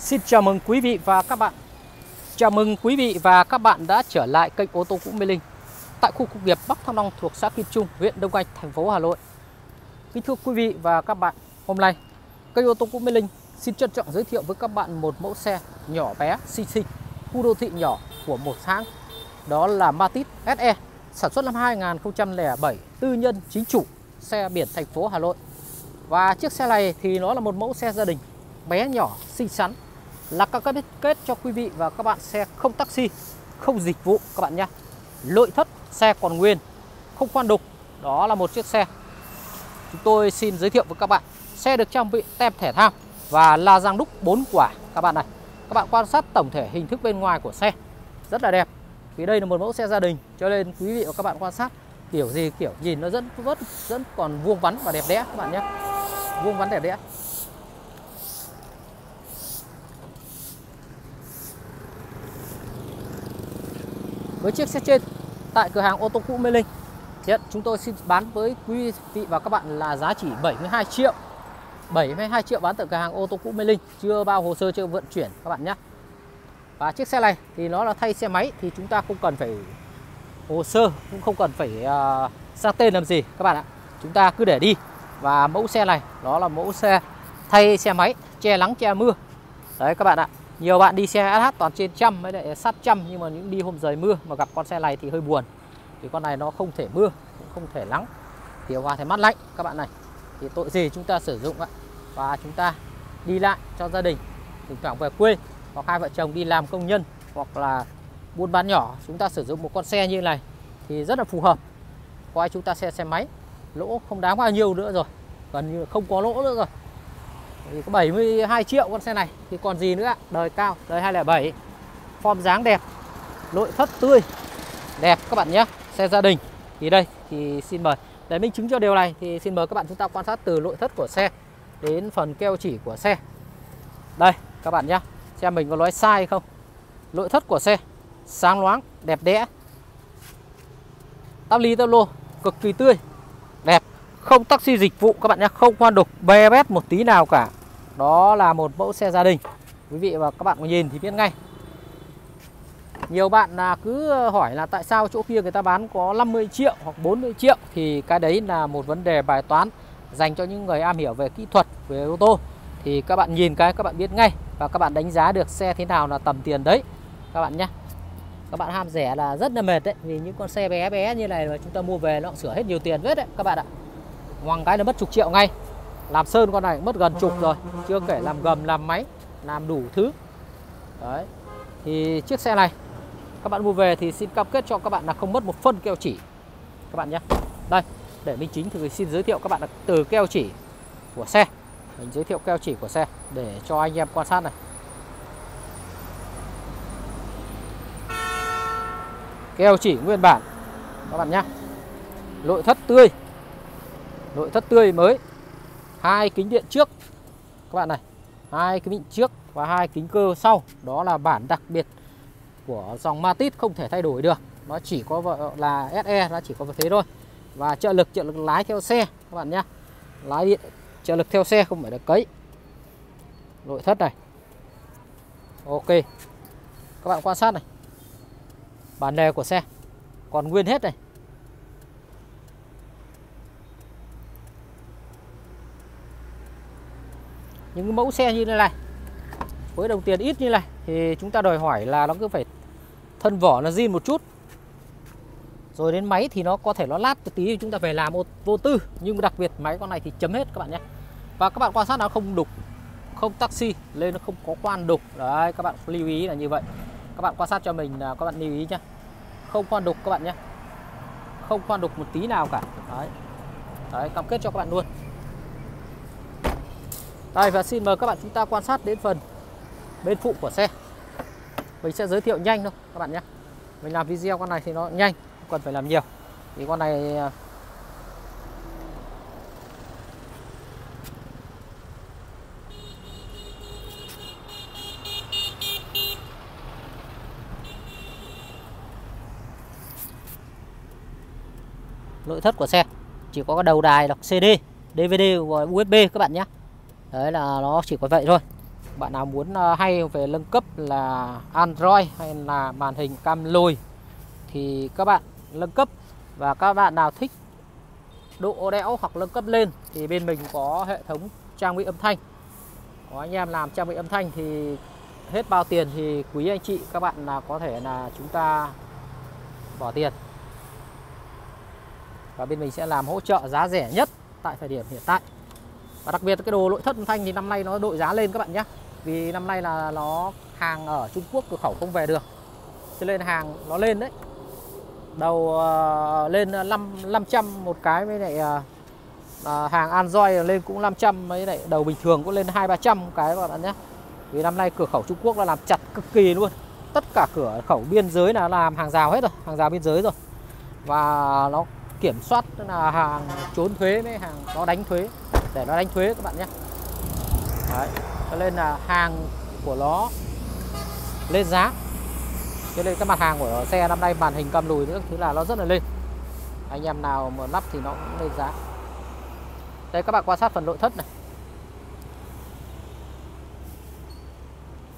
Xin chào mừng quý vị và các bạn. Chào mừng quý vị và các bạn đã trở lại kênh ô tô cũ Mê Linh Tại khu công nghiệp Bắc Thăng Long thuộc xã Kim Trung, huyện Đông Anh, thành phố Hà Nội. Kính thưa quý vị và các bạn Hôm nay kênh ô tô cũ Mê Linh xin trân trọng giới thiệu với các bạn một mẫu xe nhỏ bé, xinh xinh Khu đô thị nhỏ của một hãng. Đó là Matiz SE Sản xuất năm 2007 Tư nhân chính chủ Xe biển thành phố Hà Nội. Và chiếc xe này thì nó là một mẫu xe gia đình bé nhỏ, xinh xắn là các cái kết cho quý vị và các bạn xe không taxi, không dịch vụ các bạn nhé. Nội thất xe còn nguyên, không khoan đục. Đó là một chiếc xe. Chúng tôi xin giới thiệu với các bạn. Xe được trang bị tem thể thao và la răng đúc 4 quả các bạn này. Các bạn quan sát tổng thể hình thức bên ngoài của xe rất là đẹp. Vì đây là một mẫu xe gia đình cho nên quý vị và các bạn quan sát kiểu gì kiểu nhìn nó rất rất rất còn vuông vắn và đẹp đẽ các bạn nhé. Vuông vắn đẹp đẽ. Với chiếc xe trên tại cửa hàng ô tô cũ Mê Linh. Hiện chúng tôi xin bán với quý vị và các bạn là giá chỉ 72 triệu. 72 triệu bán tại cửa hàng ô tô cũ Mê Linh chưa bao hồ sơ chưa vận chuyển các bạn nhé. Và chiếc xe này thì nó là thay xe máy thì chúng ta không cần phải hồ sơ cũng không cần phải uh, sang tên làm gì các bạn ạ. Chúng ta cứ để đi. Và mẫu xe này nó là mẫu xe thay xe máy che nắng che mưa. Đấy các bạn ạ nhiều bạn đi xe SH toàn trên trăm mới lại sát trăm nhưng mà những đi hôm rời mưa mà gặp con xe này thì hơi buồn. Vì con này nó không thể mưa, cũng không thể nắng. Điều hòa thấy mát lạnh các bạn này. Thì tội gì chúng ta sử dụng ạ. Và chúng ta đi lại cho gia đình, thỉnh thoảng về quê hoặc hai vợ chồng đi làm công nhân hoặc là buôn bán nhỏ, chúng ta sử dụng một con xe như này thì rất là phù hợp. Coi chúng ta xe xe máy, lỗ không đáng bao nhiêu nữa rồi, gần như không có lỗ nữa rồi thì có 72 triệu con xe này, thì còn gì nữa đời cao, đời 207 form dáng đẹp, nội thất tươi, đẹp các bạn nhé, xe gia đình. Thì đây, thì xin mời. Để minh chứng cho điều này, thì xin mời các bạn chúng ta quan sát từ nội thất của xe đến phần keo chỉ của xe. Đây, các bạn nhé, xem mình có nói sai không? Nội thất của xe, sáng loáng, đẹp đẽ. Tắp ly tắp lô, cực kỳ tươi, đẹp. Không taxi dịch vụ các bạn nhé, không khoan đục bê bét một tí nào cả đó là một mẫu xe gia đình. Quý vị và các bạn có nhìn thì biết ngay. Nhiều bạn là cứ hỏi là tại sao chỗ kia người ta bán có 50 triệu hoặc 40 triệu thì cái đấy là một vấn đề bài toán dành cho những người am hiểu về kỹ thuật, về ô tô. Thì các bạn nhìn cái, các bạn biết ngay và các bạn đánh giá được xe thế nào là tầm tiền đấy, các bạn nhé. Các bạn ham rẻ là rất là mệt đấy, vì những con xe bé bé như này mà chúng ta mua về nó sửa hết nhiều tiền hết đấy, các bạn ạ. Hoàng cái là mất chục triệu ngay làm sơn con này mất gần chục rồi, chưa kể làm gầm, làm máy, làm đủ thứ. Đấy, thì chiếc xe này, các bạn mua về thì xin cam kết cho các bạn là không mất một phân keo chỉ. Các bạn nhé. Đây, để minh chính thì xin giới thiệu các bạn là từ keo chỉ của xe. Mình giới thiệu keo chỉ của xe để cho anh em quan sát này. Keo chỉ nguyên bản, các bạn nhé. Nội thất tươi, nội thất tươi mới hai kính điện trước. Các bạn này, hai kính điện trước và hai kính cơ sau. Đó là bản đặc biệt của dòng Matiz không thể thay đổi được. Nó chỉ có là SE nó chỉ có thế thôi. Và trợ lực trợ lực lái theo xe, các bạn nhé lái điện, trợ lực theo xe, không phải là cấy. Nội thất này. Ok. Các bạn quan sát này. Bản đề của xe. Còn nguyên hết này. Những mẫu xe như thế này. Với đồng tiền ít như này thì chúng ta đòi hỏi là nó cứ phải thân vỏ là zin một chút. Rồi đến máy thì nó có thể nó lát một tí chúng ta phải làm vô tư. Nhưng đặc biệt máy con này thì chấm hết các bạn nhé. Và các bạn quan sát nó không đục, không taxi lên, nó không có quan đục. Đấy, các bạn lưu ý là như vậy. Các bạn quan sát cho mình là các bạn lưu ý nhé. Không quan đục các bạn nhé. Không quan đục một tí nào cả. Đấy. Đấy, cam kết cho các bạn luôn đây, và xin mời các bạn chúng ta quan sát đến phần bên phụ của xe. Mình sẽ giới thiệu nhanh thôi, các bạn nhé. Mình làm video con này thì nó nhanh, Không cần phải làm nhiều. Thì con này à, Nội thất của xe. Chỉ có cái đầu đài đọc CD DVD và USB các bạn nhé đấy là nó chỉ có vậy thôi. Bạn nào muốn ờ, hay về nâng cấp là Android hay là màn hình cam lùi thì các bạn nâng cấp. Và các bạn nào thích độ đẽo hoặc nâng cấp lên thì bên mình có hệ thống trang bị âm thanh. Có anh em làm trang bị âm thanh thì hết bao tiền thì quý anh chị, các bạn là có thể là chúng ta bỏ tiền. Và bên mình sẽ làm hỗ trợ giá rẻ nhất tại thời điểm hiện tại và đặc biệt cái đồ nội thất âm thanh thì năm nay nó đội giá lên các bạn nhé. Vì năm nay là nó hàng ở Trung Quốc cửa khẩu không về được. Cho nên hàng nó lên đấy. Đầu uh, lên ờ, 5 500 một cái với lại uh, uh, hàng Android lên cũng 500 mấy lại đầu bình thường cũng lên 2 300 một cái các bạn nhé. Vì năm nay cửa khẩu Trung Quốc là làm chặt cực kỳ luôn. Tất cả cửa khẩu biên giới là làm hàng rào hết rồi hàng rào biên giới rồi. Và nó kiểm soát là hàng trốn thuế với hàng nó đánh thuế để nó đánh thuế các bạn nhé. Đấy. cho nên là hàng của nó lên giá. Cho nên các mặt hàng của xe năm nay màn hình cầm lùi nữa thứ là nó rất là lên. Anh em nào mà lắp thì nó cũng lên giá. Đây, các bạn quan sát phần nội thất này.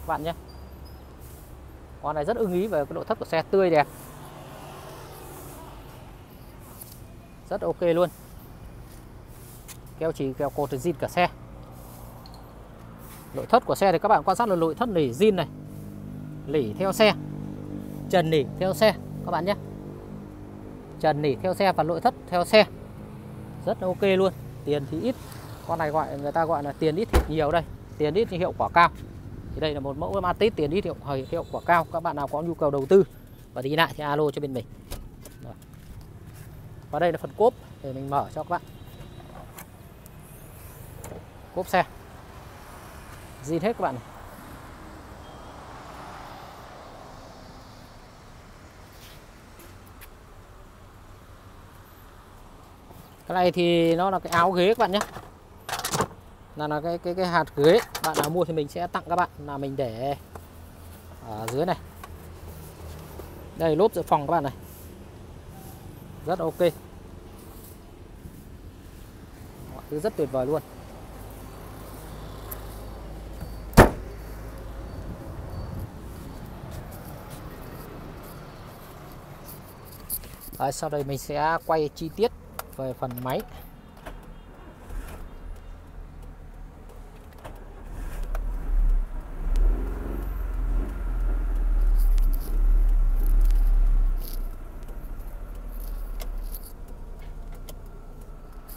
Các bạn nhé. Con này rất ưng ý về cái nội thất của xe, tươi đẹp. Rất ok luôn keo chỉ keo cột zin cả xe. Nội thất của xe thì các bạn quan sát là nội thất nỉ zin này lỉ theo xe trần nỉ theo xe các bạn nhé. Trần nỉ theo xe và nội thất theo xe rất ok luôn. Tiền thì ít con này gọi người ta gọi là tiền ít thì nhiều đây. Tiền ít thì hiệu quả cao. Thì đây là một mẫu Matic tiền ít hiệu, hiệu quả cao. Các bạn nào có nhu cầu đầu tư và đi lại thì alo cho bên mình. Rồi. và đây là phần cốp để mình mở cho các bạn cốp xe. Zin hết các bạn này. cái này thì nó là cái áo ghế các bạn nhé. Là là cái cái cái hạt ghế. Bạn nào mua thì mình sẽ tặng các bạn. Là mình để ở dưới này. Đây, lốp dự phòng các bạn này. Rất ok. Mọi thứ rất tuyệt vời luôn. Đấy, sau đây mình sẽ quay chi tiết về phần máy.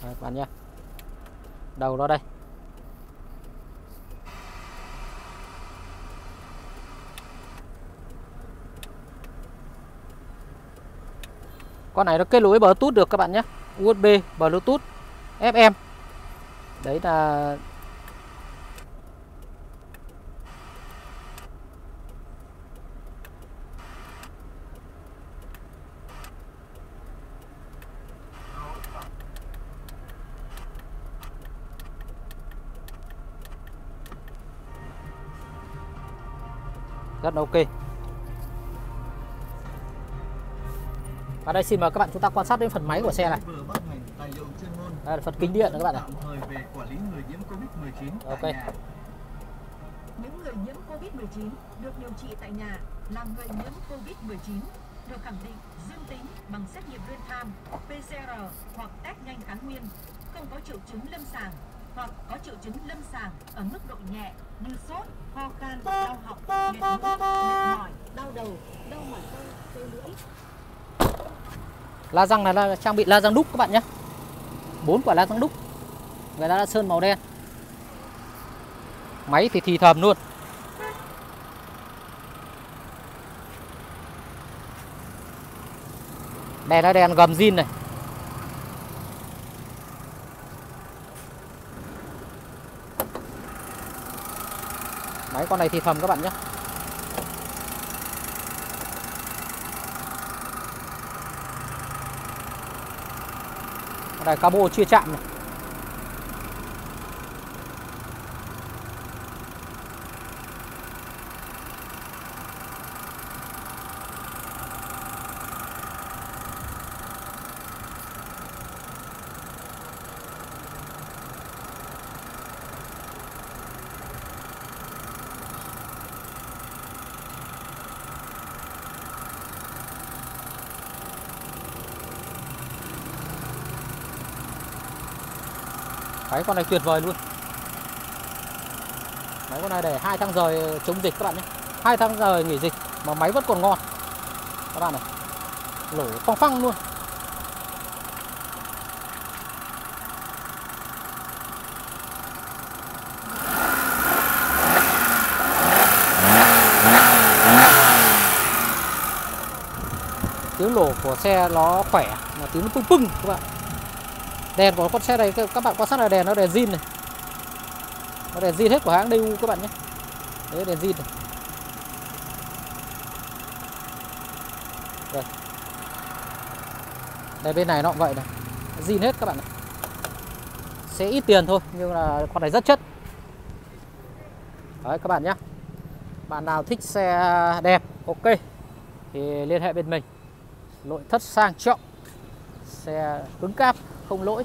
Đấy, các bạn nhé. Đầu nó đây. Con này nó kết nối Bluetooth được các bạn nhé. USB Bluetooth FM đấy là rất ok. Và đây xin mời các bạn chúng ta quan sát đến phần máy của xe này. Đây là phần kính điện các bạn này. Ok. những người nhiễm Covid-19 được điều trị tại nhà là người nhiễm Covid-19 được khẳng định dương tính bằng xét nghiệm real time, PCR hoặc test nhanh kháng nguyên, không có triệu chứng lâm sàng hoặc có triệu chứng lâm sàng ở mức độ nhẹ như sốt, ho khan, đau họng, mệt mỏi, đau đầu, đau mỏi cơ, tê lưỡi. La răng này là trang bị la răng đúc các bạn nhé. bốn quả la răng đúc. Người ta đã sơn màu đen. Máy thì thì thầm luôn. Đèn là đèn gầm zin này. Máy con này thì thầm các bạn nhé. Đây cabo chưa chạm này. Máy con này tuyệt vời luôn. Máy con này để hai tháng rồi ờ, chống dịch các bạn nhé. Hai tháng rồi nghỉ dịch mà máy vẫn còn ngon. Các bạn này, lổ phong phăng luôn. Tiếng lổ của xe nó khỏe mà tiếng nó pưng pưng các bạn đèn của con xe này, các bạn quan sát là đèn nó đèn zin này. Nó đèn zin hết của hãng DU các bạn nhé. Đấy, đèn zin này. Đây. Đây, bên này nó cũng vậy này. Zin hết các bạn này sẽ ít tiền thôi, nhưng là con này rất chất. Đấy, các bạn nhé. Bạn nào thích xe đẹp, ok, thì liên hệ bên mình. Nội thất sang trọng. Xe cứng cáp không lỗi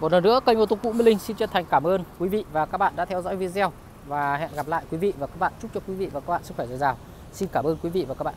Một lần nữa, kênh ô tô cũ Mỹ Linh xin chân thành cảm ơn quý vị và các bạn đã theo dõi video và hẹn gặp lại quý vị và các bạn chúc cho quý vị và các bạn sức khỏe dồi dào. Xin cảm ơn quý vị và các bạn.